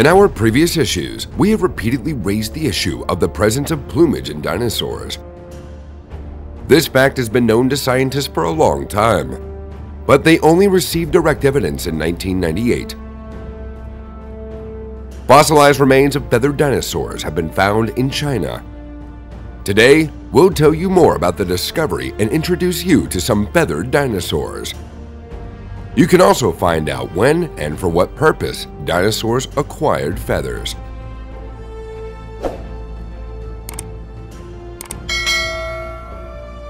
In our previous issues, we have repeatedly raised the issue of the presence of plumage in dinosaurs. This fact has been known to scientists for a long time, but they only received direct evidence in 1998. Fossilized remains of feathered dinosaurs have been found in China. Today, we'll tell you more about the discovery and introduce you to some feathered dinosaurs. You can also find out when and for what purpose dinosaurs acquired feathers.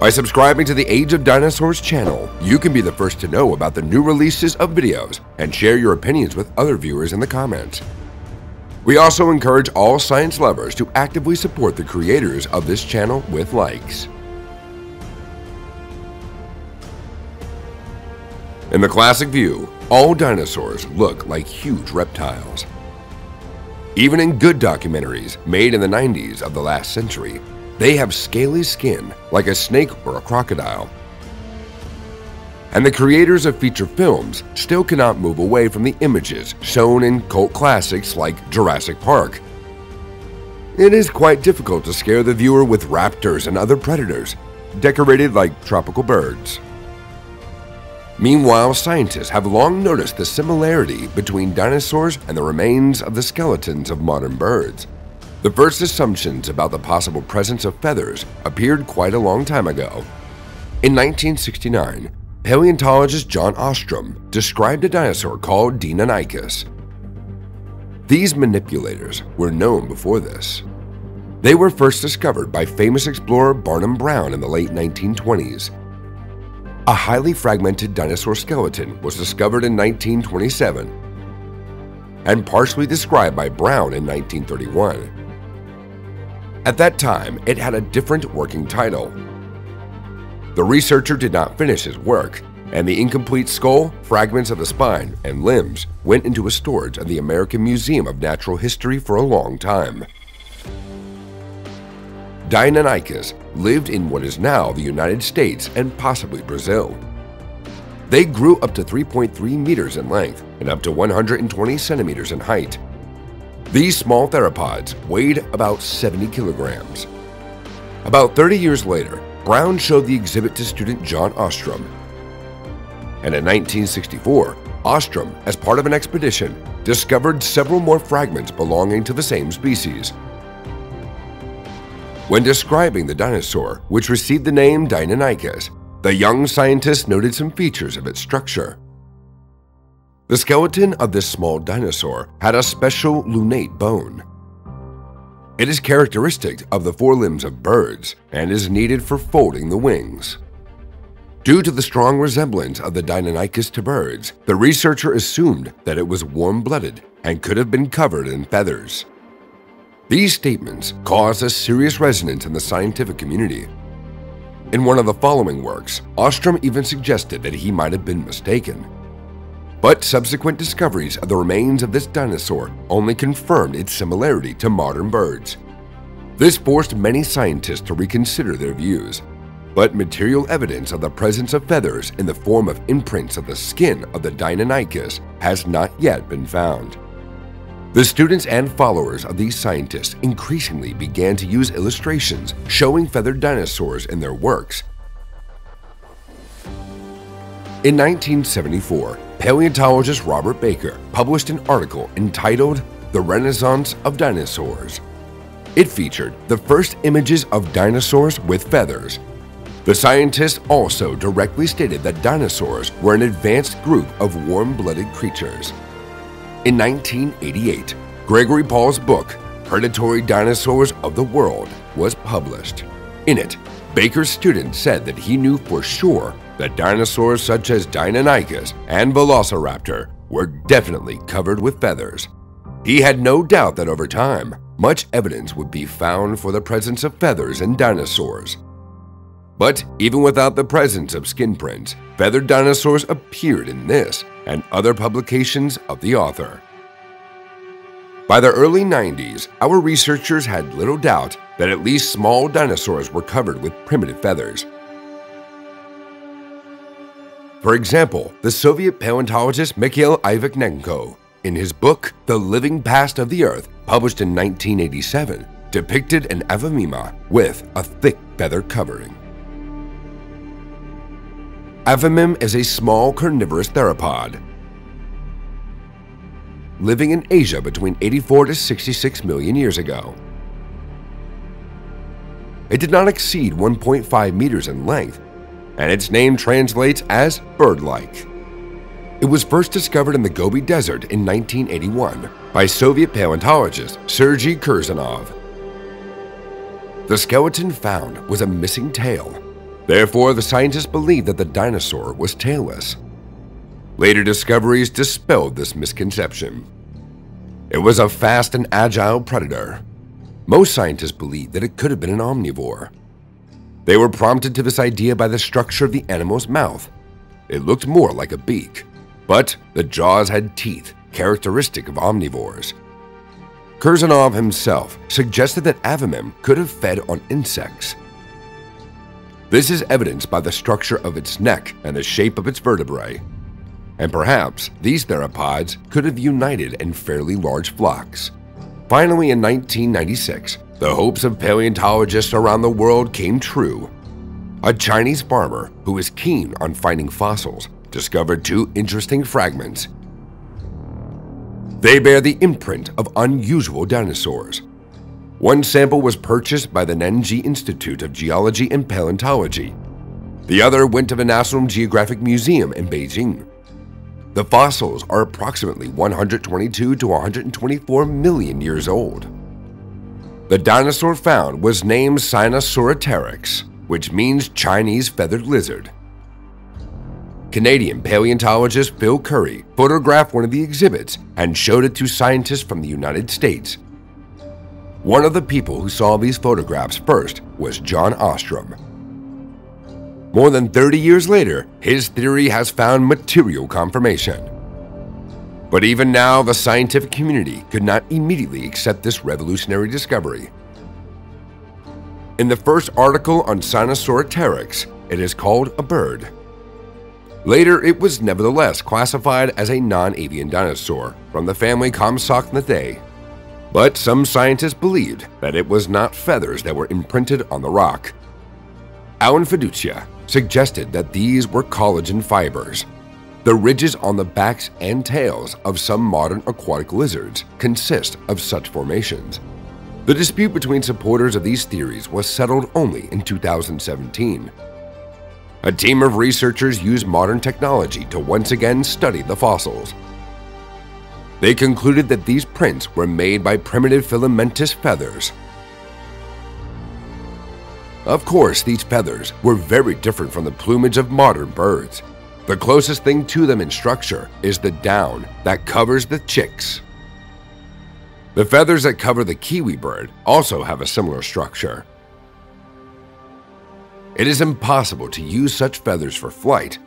By subscribing to the Age of Dinosaurs channel, you can be the first to know about the new releases of videos and share your opinions with other viewers in the comments. We also encourage all science lovers to actively support the creators of this channel with likes. In the classic view, all dinosaurs look like huge reptiles. Even in good documentaries made in the 90s of the last century, they have scaly skin like a snake or a crocodile. And the creators of feature films still cannot move away from the images shown in cult classics like Jurassic Park. It is quite difficult to scare the viewer with raptors and other predators, decorated like tropical birds. Meanwhile, scientists have long noticed the similarity between dinosaurs and the remains of the skeletons of modern birds. The first assumptions about the possible presence of feathers appeared quite a long time ago. In 1969, paleontologist John Ostrom described a dinosaur called Deinonychus. These manipulators were known before this. They were first discovered by famous explorer Barnum Brown in the late 1920s a highly fragmented dinosaur skeleton was discovered in 1927 and partially described by Brown in 1931. At that time, it had a different working title. The researcher did not finish his work, and the incomplete skull, fragments of the spine, and limbs went into a storage at the American Museum of Natural History for a long time. Deinonychus lived in what is now the United States and possibly Brazil. They grew up to 3.3 meters in length and up to 120 centimeters in height. These small theropods weighed about 70 kilograms. About 30 years later, Brown showed the exhibit to student John Ostrom. And in 1964, Ostrom, as part of an expedition, discovered several more fragments belonging to the same species. When describing the dinosaur, which received the name Deinonychus, the young scientist noted some features of its structure. The skeleton of this small dinosaur had a special lunate bone. It is characteristic of the forelimbs of birds and is needed for folding the wings. Due to the strong resemblance of the Deinonychus to birds, the researcher assumed that it was warm-blooded and could have been covered in feathers. These statements caused a serious resonance in the scientific community. In one of the following works, Ostrom even suggested that he might have been mistaken. But subsequent discoveries of the remains of this dinosaur only confirmed its similarity to modern birds. This forced many scientists to reconsider their views, but material evidence of the presence of feathers in the form of imprints of the skin of the Deinonychus has not yet been found. The students and followers of these scientists increasingly began to use illustrations showing feathered dinosaurs in their works. In 1974, paleontologist Robert Bakker published an article entitled The Renaissance of Dinosaurs. It featured the first images of dinosaurs with feathers. The scientist also directly stated that dinosaurs were an advanced group of warm-blooded creatures. In 1988, Gregory Paul's book, Predatory Dinosaurs of the World, was published. In it, Bakker's student said that he knew for sure that dinosaurs such as Deinonychus and Velociraptor were definitely covered with feathers. He had no doubt that over time, much evidence would be found for the presence of feathers in dinosaurs. But even without the presence of skin prints, feathered dinosaurs appeared in this and other publications of the author. By the early 90s, our researchers had little doubt that at least small dinosaurs were covered with primitive feathers. For example, the Soviet paleontologist Mikhail Ivakhnenko in his book The Living Past of the Earth, published in 1987, depicted an Avamima with a thick feather covering. Avamim is a small carnivorous theropod living in Asia between 84 to 66 million years ago. It did not exceed 1.5 meters in length, and its name translates as bird-like. It was first discovered in the Gobi Desert in 1981 by Soviet paleontologist Sergei Kurzanov. The skeleton found was a missing tail. Therefore, the scientists believed that the dinosaur was tailless. Later discoveries dispelled this misconception. It was a fast and agile predator. Most scientists believed that it could have been an omnivore. They were prompted to this idea by the structure of the animal's mouth. It looked more like a beak, but the jaws had teeth characteristic of omnivores. Kurzanov himself suggested that Avamim could have fed on insects. This is evidenced by the structure of its neck and the shape of its vertebrae and perhaps these theropods could have united in fairly large flocks. Finally, in 1996, the hopes of paleontologists around the world came true. A Chinese farmer who was keen on finding fossils discovered two interesting fragments. They bear the imprint of unusual dinosaurs. One sample was purchased by the Nanjing Institute of Geology and Paleontology. The other went to the National Geographic Museum in Beijing. The fossils are approximately 122 to 124 million years old. The dinosaur found was named Sinosauropteryx, which means Chinese feathered lizard. Canadian paleontologist Phil Currie photographed one of the exhibits and showed it to scientists from the United States. One of the people who saw these photographs first was John Ostrom, more than 30 years later, his theory has found material confirmation. But even now, the scientific community could not immediately accept this revolutionary discovery. In the first article on Sinosauropteryx, it is called a bird. Later, it was nevertheless classified as a non-avian dinosaur from the family Compsognathidae. But some scientists believed that it was not feathers that were imprinted on the rock. Alan Feduccia suggested that these were collagen fibers. The ridges on the backs and tails of some modern aquatic lizards consist of such formations. The dispute between supporters of these theories was settled only in 2017. A team of researchers used modern technology to once again study the fossils. They concluded that these prints were made by primitive filamentous feathers of course, these feathers were very different from the plumage of modern birds. The closest thing to them in structure is the down that covers the chicks. The feathers that cover the kiwi bird also have a similar structure. It is impossible to use such feathers for flight.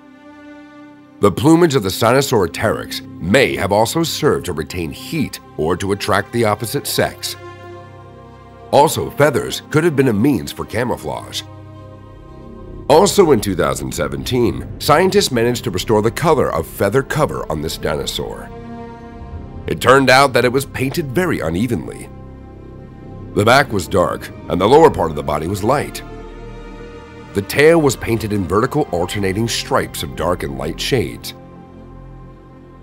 The plumage of the Sinosauropteryx may have also served to retain heat or to attract the opposite sex. Also, feathers could have been a means for camouflage. Also in 2017, scientists managed to restore the color of feather cover on this dinosaur. It turned out that it was painted very unevenly. The back was dark, and the lower part of the body was light. The tail was painted in vertical alternating stripes of dark and light shades.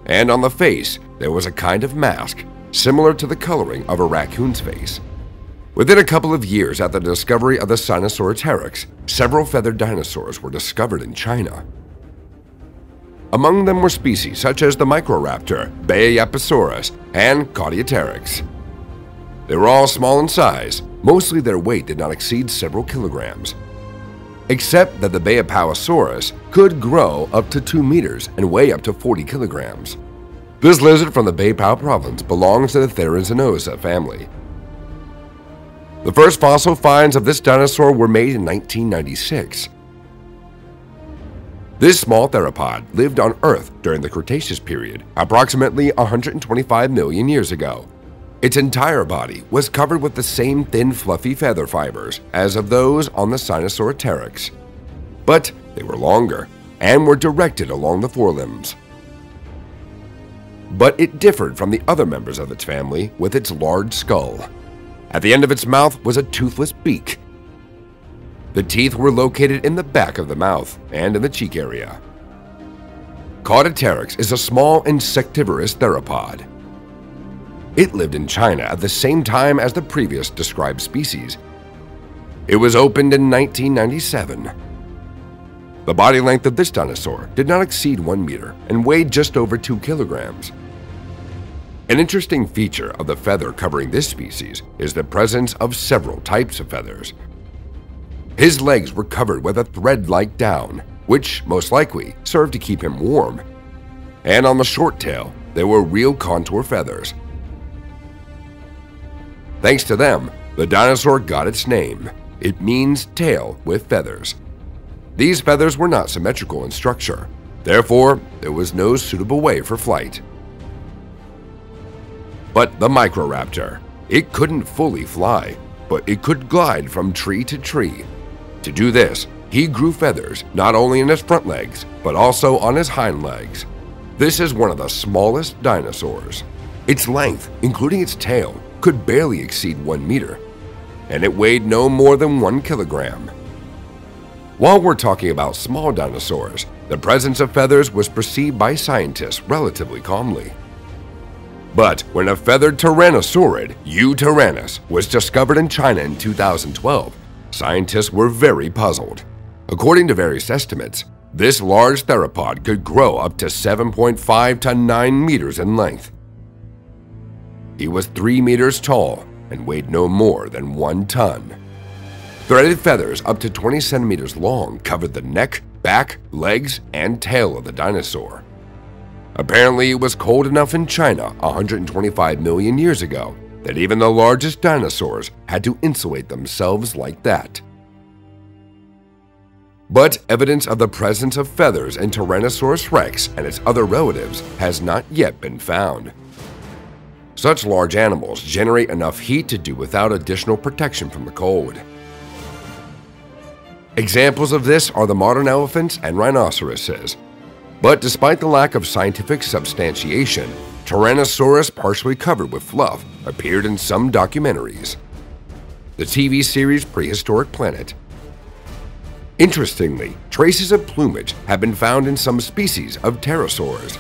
And on the face, there was a kind of mask, similar to the coloring of a raccoon's face. Within a couple of years after the discovery of the Sinosauropteryx, several feathered dinosaurs were discovered in China. Among them were species such as the Microraptor, Beipiaosaurus, and Caudipteryx. They were all small in size, mostly their weight did not exceed several kilograms. Except that the Beipiaosaurus could grow up to 2 meters and weigh up to 40 kilograms. This lizard from the Beipiao province belongs to the Therizinosaur family the first fossil finds of this dinosaur were made in 1996. This small theropod lived on Earth during the Cretaceous period, approximately 125 million years ago. Its entire body was covered with the same thin fluffy feather fibers as of those on the Sinosauropteryx, but they were longer and were directed along the forelimbs. but it differed from the other members of its family with its large skull. At the end of its mouth was a toothless beak. The teeth were located in the back of the mouth and in the cheek area. Caudipteryx is a small insectivorous theropod. It lived in China at the same time as the previous described species. It was opened in 1997. The body length of this dinosaur did not exceed 1 meter and weighed just over 2 kilograms. An interesting feature of the feather covering this species is the presence of several types of feathers. His legs were covered with a thread-like down, which most likely served to keep him warm. And on the short tail, there were real contour feathers. Thanks to them, the dinosaur got its name. It means tail with feathers. These feathers were not symmetrical in structure, therefore there was no suitable way for flight. But the Microraptor, it couldn't fully fly, but it could glide from tree to tree. To do this, he grew feathers not only in his front legs, but also on his hind legs. This is one of the smallest dinosaurs. Its length, including its tail, could barely exceed one meter, and it weighed no more than one kilogram. While we're talking about small dinosaurs, the presence of feathers was perceived by scientists relatively calmly. But when a feathered tyrannosaurid, Yutyrannus, was discovered in China in 2012, scientists were very puzzled. According to various estimates, this large theropod could grow up to 7.5 to 9 meters in length. He was 3 meters tall and weighed no more than 1 ton. Threaded feathers up to 20 centimeters long covered the neck, back, legs, and tail of the dinosaur. Apparently, it was cold enough in China 125 million years ago that even the largest dinosaurs had to insulate themselves like that. But evidence of the presence of feathers in Tyrannosaurus rex and its other relatives has not yet been found. Such large animals generate enough heat to do without additional protection from the cold. Examples of this are the modern elephants and rhinoceroses, but despite the lack of scientific substantiation, Tyrannosaurus partially covered with fluff appeared in some documentaries. The TV series Prehistoric Planet. Interestingly, traces of plumage have been found in some species of pterosaurs.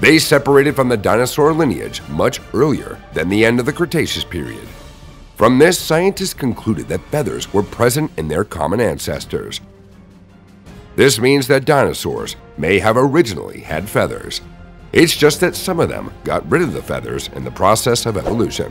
They separated from the dinosaur lineage much earlier than the end of the Cretaceous period. From this, scientists concluded that feathers were present in their common ancestors, this means that dinosaurs may have originally had feathers. It's just that some of them got rid of the feathers in the process of evolution.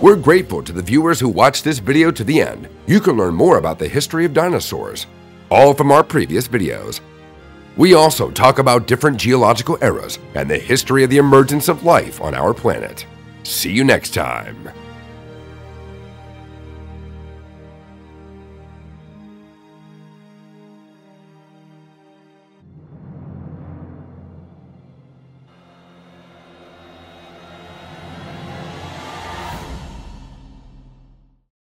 We're grateful to the viewers who watched this video to the end. You can learn more about the history of dinosaurs, all from our previous videos. We also talk about different geological eras and the history of the emergence of life on our planet. See you next time.